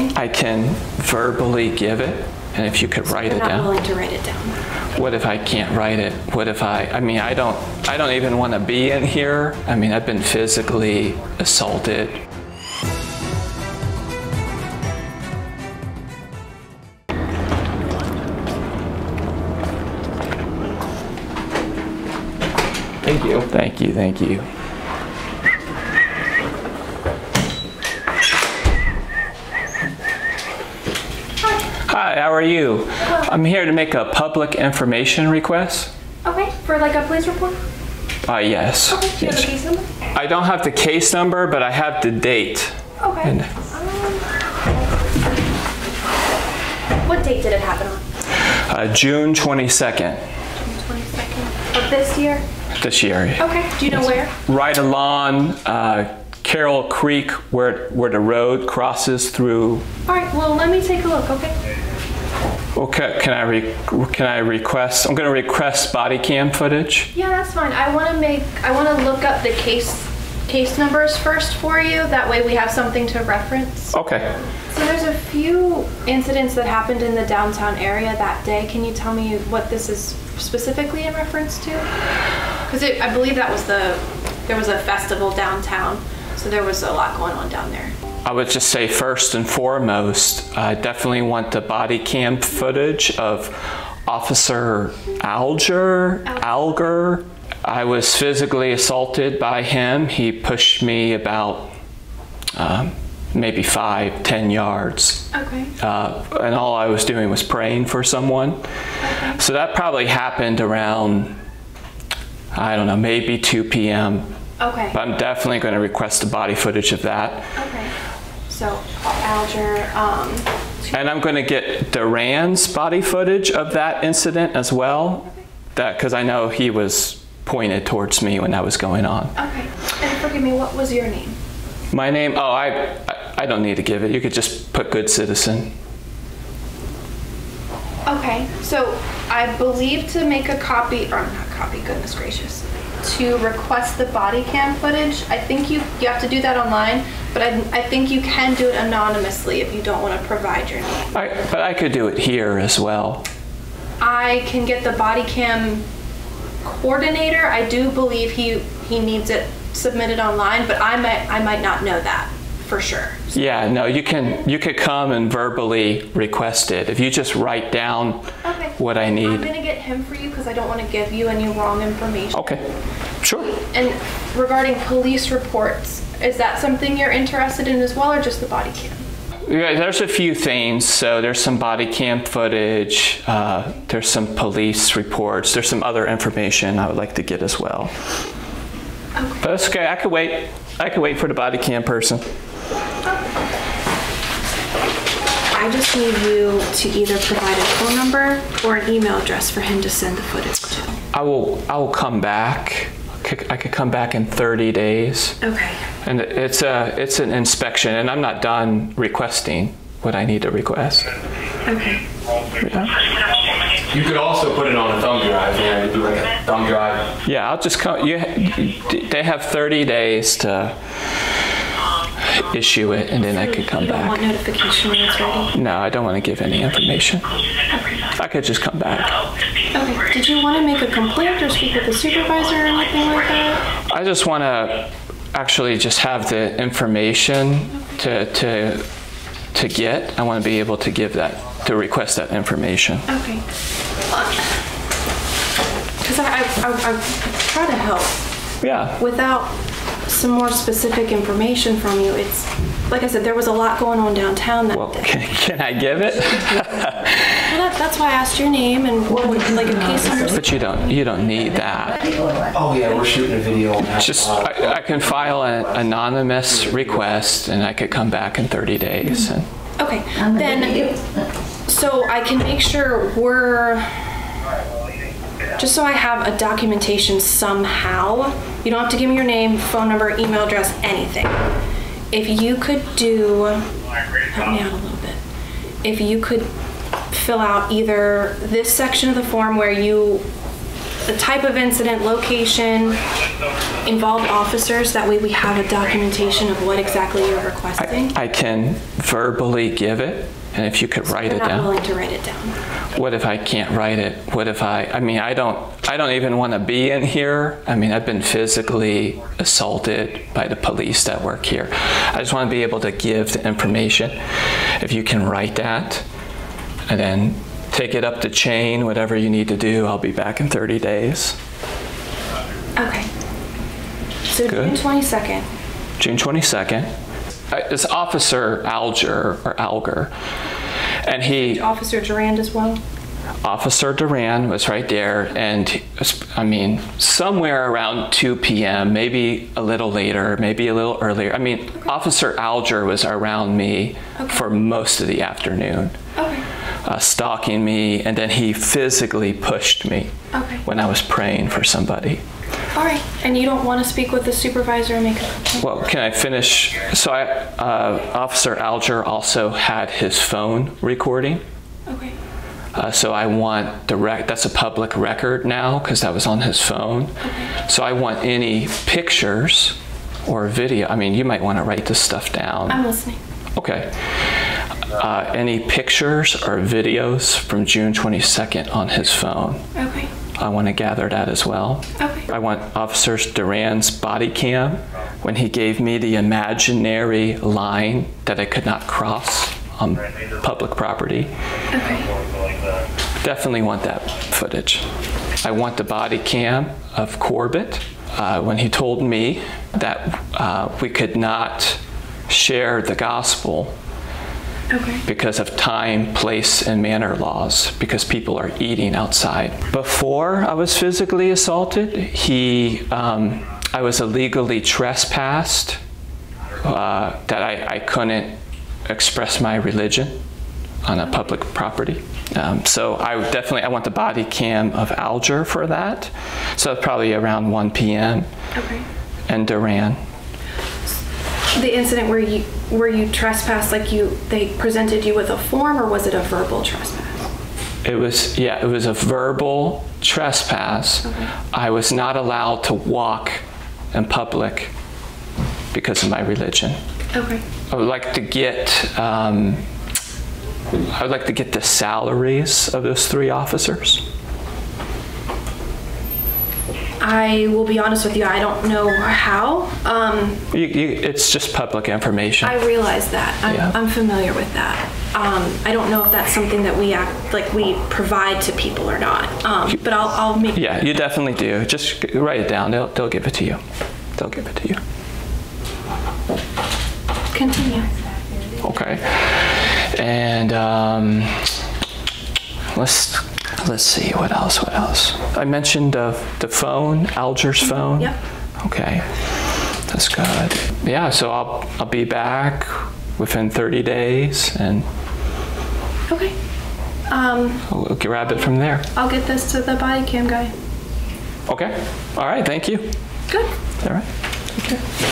writing? I can verbally give it, and if you could write You're it not willing to write it down. What if I can't write it? What if I, I mean, I don't, I don't even want to be in here. I mean, I've been physically assaulted. Thank you. Thank you, thank you. Hi, how are you? I'm here to make a public information request. Okay, for like a police report? Uh, yes. Okay, do you have a yes. case number? I don't have the case number, but I have the date. Okay. And- Um, What date did it happen on? Uh, June 22nd June Twenty-second of this year? this year. Okay, do you know where? Right along uh, Carroll Creek where, where the road crosses through. All right, well, let me take a look, okay? Okay, can I, re- can I request? I'm going to request body cam footage. Yeah, that's fine. I want to make, I want to look up the case, case numbers first for you. That way we have something to reference. Okay. So there's a few incidents that happened in the downtown area that day. Can you tell me what this is specifically in reference to? Because I believe that was the, there was a festival downtown, so there was a lot going on down there. I would just say first and foremost, I definitely want the body cam footage of Officer Alger, Alger. I was physically assaulted by him. He pushed me about um, maybe five, ten yards. Okay. Uh, and all I was doing was praying for someone. So that probably happened around, I don't know, maybe 2 p.m. Okay. But I'm definitely going to request the body footage of that. Okay. So Alger, um, And I'm going to get Duran's body footage of that incident as well. That because I know he was pointed towards me when that was going on. okay. And forgive me, what was your name? My name, oh, I, I, I don't need to give it. You could just put good citizen. Okay, so I believe to make a copy, or not copy, goodness gracious, to request the body cam footage, I think you, you have to do that online, but I, I think you can do it anonymously if you don't want to provide your name. I, but I could do it here as well. I can get the body cam coordinator. I do believe he, he needs it submitted online, but I might, I might not know that for sure. Yeah, no, you can you could come and verbally request it. If you just write down Okay. what I need. I'm gonna get him for you because I don't want to give you any wrong information. Okay. Sure. And regarding police reports, is that something you're interested in as well, or just the body cam? Yeah, there's a few things. So there's some body cam footage. Uh, there's some police reports. There's some other information I would like to get as well. Okay. But that's okay. I could wait. I could wait for the body cam person. I just need you to either provide a phone number or an email address for him to send the footage to. I will. I will come back. I could come back in 30 days, Okay. and it's a it's an inspection, and I'm not done requesting what I need to request. Okay. You could also put it on a thumb drive, yeah, do like a thumb drive. Yeah, I'll just come. You, they have 30 days to issue it, and then I could come want back. notification when it's ready? No, I don't want to give any information. I could just come back. Okay. Did you want to make a complaint or speak with a supervisor or anything like that? I just want to actually just have the information to to to get. I want to be able to give that to request that information. Okay. Uh, because I, I, I, I try to help. Yeah. without some more specific information from you, it's like I said, there was a lot going on downtown that Well, day. can, can I give it? Well, that, that's why I asked your name and what, would like a case number. But you don't you don't need that. Oh yeah, we're shooting a video. Just I, I can file an anonymous request, and I could come back in 30 days. And, Okay, then, so I can make sure we're, just so I have a documentation somehow, you don't have to give me your name, phone number, email address, anything. If you could do, help me out a little bit. If you could fill out either this section of the form where you the type of incident, location, involved officers. That way we have a documentation of what exactly you're requesting. I can verbally give it, and if you could write You're it not down. willing to write it down. What if I can't write it? What if I, I mean, I don't, I don't even want to be in here. I mean, I've been physically assaulted by the police that work here. I just want to be able to give the information. If you can write that and then take it up the chain, whatever you need to do, I'll be back in 30 days. Okay. So Good. June 22nd. June 22nd. Uh, It's Officer Alger or Alger. And he, Officer Durand as well. Officer Duran was right there, and I mean, somewhere around 2 p.m., maybe a little later, maybe a little earlier. I mean, Officer Alger was around me for most of the afternoon, Okay. Uh, stalking me, and then he physically pushed me Okay. when I was praying for somebody. All right. And you don't want to speak with the supervisor and make a complaint? Well, can I finish? So, I, uh, Officer Alger also had his phone recording. Okay. Uh, so I want the rec. That's a public record now because that was on his phone. So I want any pictures or video. I mean, you might want to write this stuff down. I'm listening. Okay. Uh, any pictures or videos from June 22nd on his phone? Okay. I want to gather that as well. Okay. I want Officer Duran's body cam when he gave me the imaginary line that I could not cross on public property. Okay. Definitely want that footage. I want the body cam of Corbett uh, when he told me that uh, we could not share the gospel Okay. because of time, place, and manner laws, because people are eating outside. Before I was physically assaulted, he, um, I was illegally trespassed, uh, that I, I couldn't express my religion on a public property. Um, so I definitely, I want the body cam of Alger for that. So probably around 1 p.m. Okay. and Duran. The incident where you where you trespassed, like you, they presented you with a form, or was it a verbal trespass? It was, yeah, it was a verbal trespass. I was not allowed to walk in public because of my religion. Okay. I would like to get, um, I would like to get the salaries of those three officers. I will be honest with you. I don't know how. Um, You, you, it's just public information. I realize that. I'm, Yeah. I'm familiar with that. Um, I don't know if that's something that we act like we provide to people or not. Um, but I'll, I'll make. yeah, you definitely do. Just write it down. They'll, they'll give it to you. They'll give it to you. Continue. Okay. And um, let's let's see what else. What else? I mentioned uh, the phone, Alger's phone. Yep. Okay, that's good. Yeah. So I'll I'll be back within 30 days, and Okay. Um, we'll grab it from there. I'll get this to the body cam guy. Okay. All right. Thank you. Good. All right. Okay.